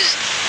just